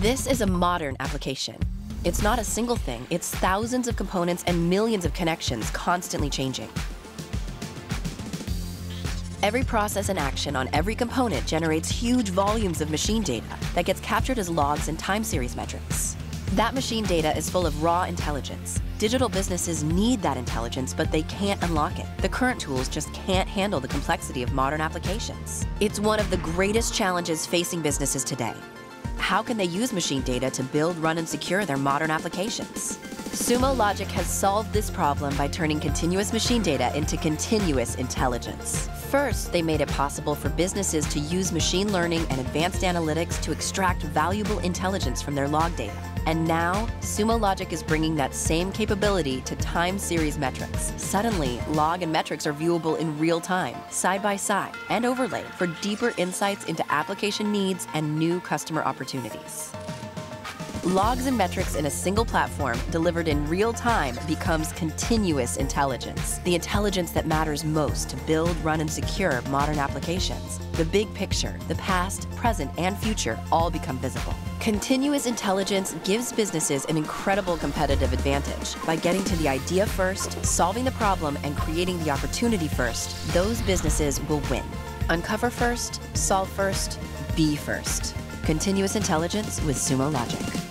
This is a modern application. It's not a single thing, it's thousands of components and millions of connections constantly changing. Every process and action on every component generates huge volumes of machine data that gets captured as logs and time series metrics. That machine data is full of raw intelligence. Digital businesses need that intelligence, but they can't unlock it. The current tools just can't handle the complexity of modern applications. It's one of the greatest challenges facing businesses today how can they use machine data to build, run, and secure their modern applications? Sumo Logic has solved this problem by turning continuous machine data into continuous intelligence. First, they made it possible for businesses to use machine learning and advanced analytics to extract valuable intelligence from their log data. And now, Sumo Logic is bringing that same capability to time series metrics. Suddenly, log and metrics are viewable in real time, side by side, and overlaid for deeper insights into application needs and new customer opportunities. Logs and metrics in a single platform delivered in real time becomes continuous intelligence. The intelligence that matters most to build, run, and secure modern applications. The big picture, the past, present, and future all become visible. Continuous intelligence gives businesses an incredible competitive advantage. By getting to the idea first, solving the problem, and creating the opportunity first, those businesses will win. Uncover first, solve first, be first. Continuous intelligence with Sumo Logic.